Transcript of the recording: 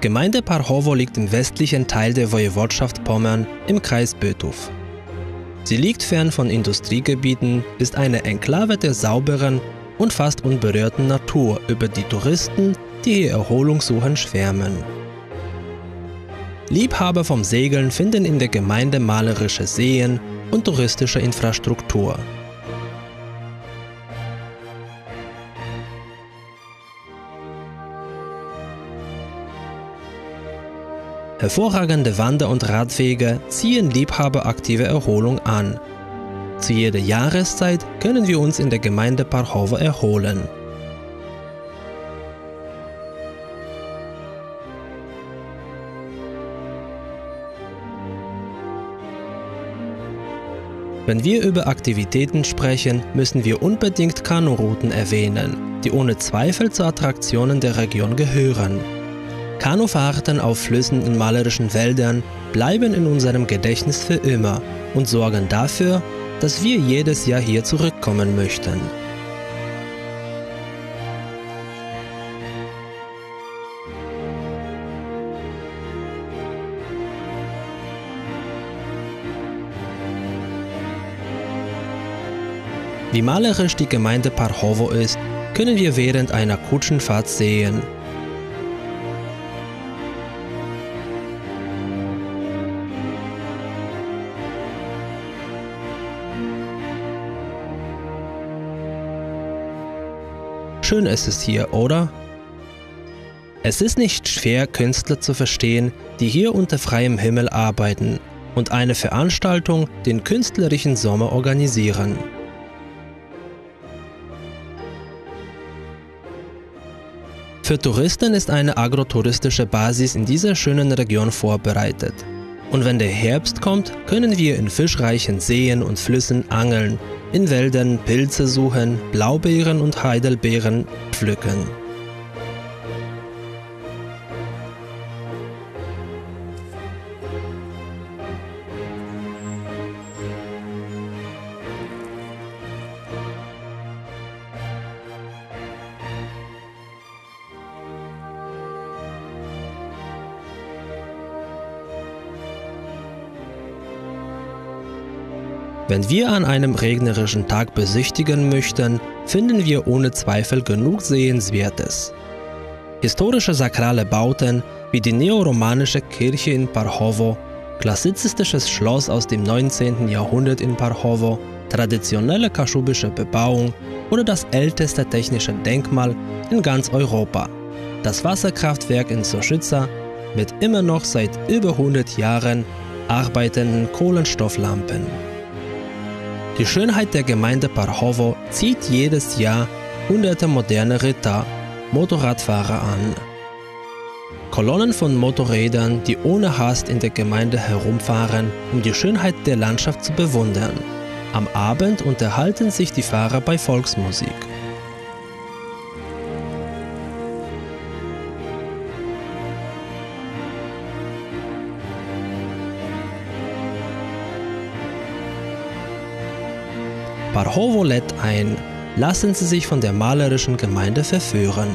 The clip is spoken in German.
Gemeinde Parchowo liegt im westlichen Teil der Woiwodschaft Pommern im Kreis Bötów. Sie liegt fern von Industriegebieten, ist eine Enklave der sauberen und fast unberührten Natur, über die Touristen, die hier Erholung suchen, schwärmen. Liebhaber vom Segeln finden in der Gemeinde malerische Seen und touristische Infrastruktur. Hervorragende Wander- und Radwege ziehen Liebhaber aktive Erholung an. Zu jeder Jahreszeit können wir uns in der Gemeinde Parchowo erholen. Wenn wir über Aktivitäten sprechen, müssen wir unbedingt Kanorouten erwähnen, die ohne Zweifel zu Attraktionen der Region gehören. Kanufahrten auf Flüssen in malerischen Wäldern bleiben in unserem Gedächtnis für immer und sorgen dafür, dass wir jedes Jahr hier zurückkommen möchten. Wie malerisch die Gemeinde Parchowo ist, können wir während einer Kutschenfahrt sehen. Schön ist es hier, oder? Es ist nicht schwer, Künstler zu verstehen, die hier unter freiem Himmel arbeiten und eine Veranstaltung, den künstlerischen Sommer organisieren. Für Touristen ist eine agrotouristische Basis in dieser schönen Region vorbereitet. Und wenn der Herbst kommt, können wir in fischreichen Seen und Flüssen angeln, in Wäldern Pilze suchen, Blaubeeren und Heidelbeeren pflücken. Wenn wir an einem regnerischen Tag besichtigen möchten, finden wir ohne Zweifel genug Sehenswertes. Historische sakrale Bauten wie die neoromanische Kirche in Parchowo, klassizistisches Schloss aus dem 19. Jahrhundert in Parchowo, traditionelle kaschubische Bebauung oder das älteste technische Denkmal in ganz Europa, das Wasserkraftwerk in Soschütza mit immer noch seit über 100 Jahren arbeitenden Kohlenstofflampen. Die Schönheit der Gemeinde Parchowo zieht jedes Jahr hunderte moderne Ritter, Motorradfahrer an. Kolonnen von Motorrädern, die ohne Hast in der Gemeinde herumfahren, um die Schönheit der Landschaft zu bewundern. Am Abend unterhalten sich die Fahrer bei Volksmusik. Parchowo lädt ein. Lassen Sie sich von der malerischen Gemeinde verführen.